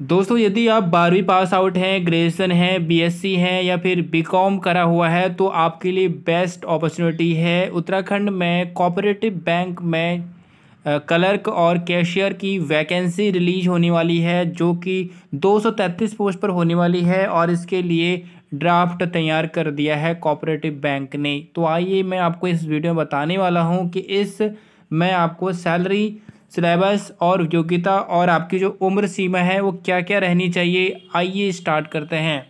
दोस्तों, यदि आप बारहवीं पास आउट हैं ग्रेजुएसन है बीएससी हैं या फिर बीकॉम करा हुआ है तो आपके लिए बेस्ट अपॉर्चुनिटी है उत्तराखंड में कोऑपरेटिव बैंक में क्लर्क और कैशियर की वैकेंसी रिलीज़ होने वाली है, जो कि 233 पोस्ट पर होने वाली है और इसके लिए ड्राफ्ट तैयार कर दिया है कोऑपरेटिव बैंक ने। तो आइए मैं आपको इस वीडियो में बताने वाला हूँ कि इस, मैं आपको सैलरी सिलेबस और योग्यता और आपकी जो उम्र सीमा है, वो क्या क्या रहनी चाहिए, आइए स्टार्ट करते हैं।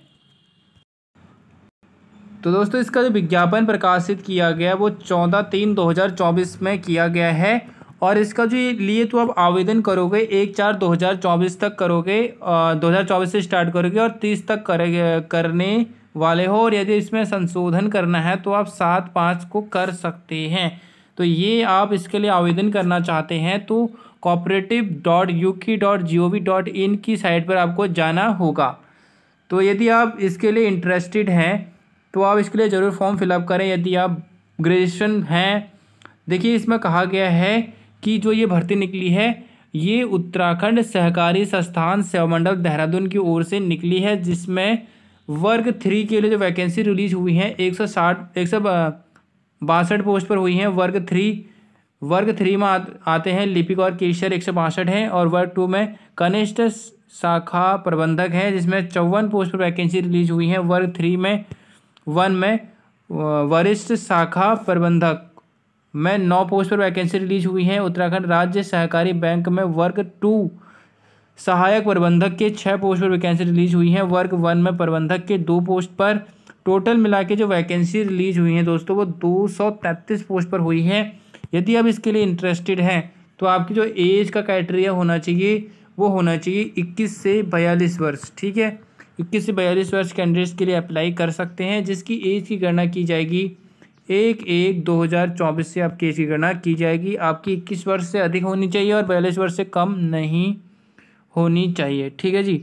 तो दोस्तों, इसका जो विज्ञापन प्रकाशित किया गया, वो चौदह तीन दो हज़ार चौबीस में किया गया है और इसका जो लिए तो आप आवेदन करोगे, एक चार दो हज़ार चौबीस तक करोगे दो हज़ार चौबीस से स्टार्ट करोगे और तीस तक करेंगे करने वाले हो और यदि इसमें संशोधन करना है तो आप सात पाँच को कर सकते हैं। तो ये आप इसके लिए आवेदन करना चाहते हैं तो cooperative dot U K dot G O V dot in की साइट पर आपको जाना होगा। तो यदि आप इसके लिए इंटरेस्टेड हैं तो आप इसके लिए ज़रूर फॉर्म फिलअप करें। यदि आप ग्रेजुएशन हैं, देखिए इसमें कहा गया है कि जो ये भर्ती निकली है, ये उत्तराखंड सहकारी संस्थान सेवामंडल देहरादून की ओर से निकली है, जिसमें वर्ग थ्री के लिए जो वैकेंसी रिलीज़ हुई है, एक सौ साठ, एक सौ बासठ पोस्ट पर हुई हैं। वर्ग थ्री वर्ग थ्री में आते हैं लिपिक और केशर एक सौ बासठ हैं और वर्ग टू में कनिष्ठ शाखा प्रबंधक है, जिसमें चौवन पोस्ट पर वैकेंसी रिलीज़ हुई हैं। वर्ग थ्री में, वन में वरिष्ठ शाखा प्रबंधक में नौ पोस्ट पर वैकेंसी रिलीज़ हुई हैं। उत्तराखंड राज्य सहकारी बैंक में वर्ग टू सहायक प्रबंधक के छः पोस्ट पर वैकेंसी रिलीज़ हुई हैं। वर्ग वन में प्रबंधक के दो पोस्ट पर टोटल मिला के जो वैकेंसी रिलीज़ हुई हैं दोस्तों, वो दो सौ तैंतीस पोस्ट पर हुई है। यदि आप इसके लिए इंटरेस्टेड हैं तो आपकी जो एज का क्राइटेरिया होना चाहिए, वो होना चाहिए इक्कीस से बयालीस वर्ष, ठीक है? इक्कीस से बयालीस वर्ष कैंडिडेट्स के लिए अप्लाई कर सकते हैं, जिसकी एज की गणना की जाएगी एक एक दो हज़ार चौबीस से आपकी एज की गणना की जाएगी। आपकी इक्कीस वर्ष से अधिक होनी चाहिए और बयालीस वर्ष से कम नहीं होनी चाहिए, ठीक है जी?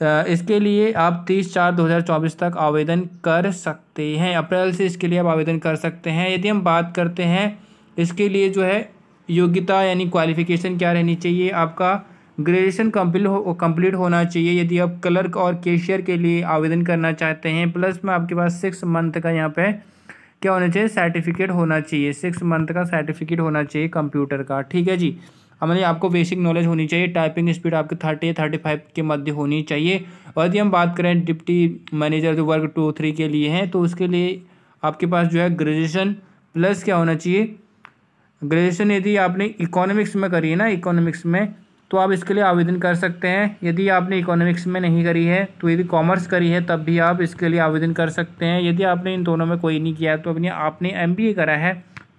इसके लिए आप तीस चार दो हज़ार चौबीस तक आवेदन कर सकते हैं। अप्रैल से इसके लिए आप आवेदन कर सकते हैं। यदि हम बात करते हैं, इसके लिए जो है योग्यता यानी क्वालिफ़िकेशन क्या रहनी चाहिए? आपका ग्रेजुएशन कंप्लीट हो कंप्लीट होना चाहिए। यदि आप क्लर्क और कैशियर के लिए आवेदन करना चाहते हैं प्लस में आपके पास सिक्स मंथ का यहाँ पे क्या होना चाहिए? सर्टिफिकेट होना चाहिए। सिक्स मंथ का सर्टिफिकेट होना चाहिए कंप्यूटर का। ठीक है जी? हमारे आपको बेसिक नॉलेज होनी चाहिए टाइपिंग स्पीड आपकी थर्टी थर्टी फाइव के मध्य होनी चाहिए। और यदि हम बात करें डिप्टी मैनेजर जो वर्ग टू थ्री के लिए हैं तो उसके लिए आपके पास जो है ग्रेजुएशन प्लस क्या होना चाहिए? ग्रेजुएशन यदि आपने इकोनॉमिक्स में करी है ना इकोनॉमिक्स में तो आप इसके लिए आवेदन कर सकते हैं। यदि आपने इकोनॉमिक्स में नहीं करी है तो यदि कॉमर्स करी है, तब भी आप इसके लिए आवेदन कर सकते हैं। यदि आपने इन दोनों में कोई नहीं किया है तो अपने, आपने एम करा है,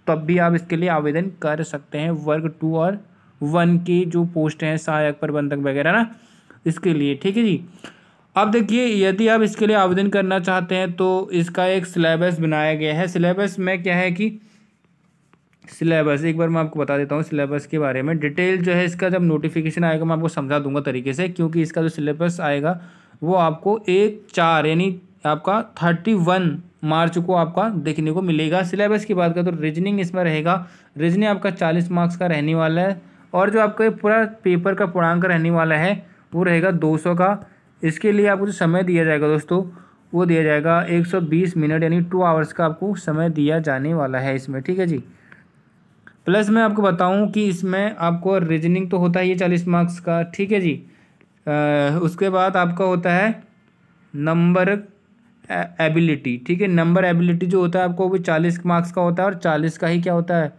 तब भी आप इसके लिए आवेदन कर सकते हैं, वर्ग टू और वन की जो पोस्ट हैं, सहायक प्रबंधक वगैरह ना, इसके लिए, ठीक है जी? अब देखिए, यदि आप इसके लिए आवेदन करना चाहते हैं तो इसका एक सिलेबस बनाया गया है। सिलेबस में क्या है कि, सिलेबस, एक बार मैं आपको बता देता हूँ सिलेबस के बारे में। डिटेल जो है, इसका जब नोटिफिकेशन आएगा, मैं आपको समझा दूँगा तरीके से, क्योंकि इसका जो सिलेबस आएगा, वो आपको एक चार, यानी आपका थर्टी वन मार्च को आपका देखने को मिलेगा। सिलेबस की बात करें तो रीजनिंग इसमें रहेगा। रीजनिंग आपका चालीस मार्क्स का रहने वाला है। और जो आपका पूरा पेपर का पूर्णांक रहने वाला है वो रहेगा दो सौ का। इसके लिए आपको जो समय दिया जाएगा दोस्तों वो दिया जाएगा एक सौ बीस मिनट यानी टू आवर्स का आपको समय दिया जाने वाला है इसमें ठीक है जी? प्लस मैं आपको बताऊँ कि इसमें आपको रीजनिंग तो होता ही है चालीस मार्क्स का ठीक है जी? आ, उसके बाद आपका होता है नंबर एबिलिटी ठीक है? नंबर एबिलिटी जो होता है आपको वो चालीस मार्क्स का होता है और चालीस का ही क्या होता है?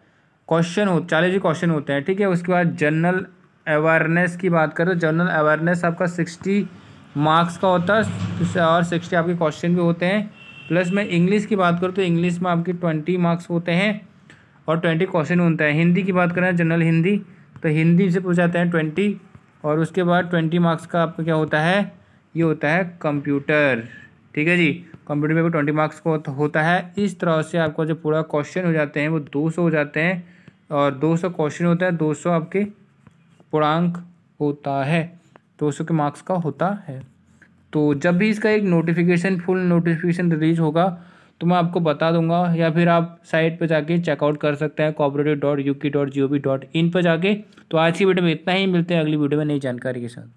क्वेश्चन हो, चालीस ही क्वेश्चन होते हैं, ठीक है? उसके बाद जनरल अवेयरनेस की बात करें तो जनरल अवेयरनेस आपका सिक्सटी मार्क्स का होता है और सिक्सटी आपके क्वेश्चन भी होते हैं। प्लस में इंग्लिश की बात करूँ तो इंग्लिश में आपके ट्वेंटी मार्क्स होते हैं और ट्वेंटी क्वेश्चन होता है। हिंदी की बात करें, जनरल हिंदी तो हिंदी से पूछाते हैं ट्वेंटी और उसके बाद ट्वेंटी मार्क्स का आपका क्या होता है? ये होता है कंप्यूटर ठीक है जी? कंप्यूटर में भी ट्वेंटी मार्क्स का होता है। इस तरह से आपका जो पूरा क्वेश्चन हो जाते हैं, वो दो सौ हो जाते हैं। और दो सौ क्वेश्चन होता है, दो सौ आपके पूर्णांक होता है, दो सौ के मार्क्स का होता है। तो जब भी इसका एक नोटिफिकेशन फुल नोटिफिकेशन रिलीज़ होगा तो मैं आपको बता दूँगा, या फिर आप साइट पर जाके चेकआउट कर सकते हैं cooperative dot U K dot G O V dot in पर जाके। तो आज की वीडियो में इतना ही, मिलते हैं अगली वीडियो में नई जानकारी के साथ।